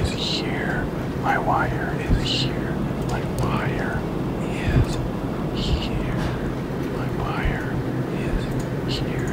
is here. My wire is here. My wire is here. My wire is here.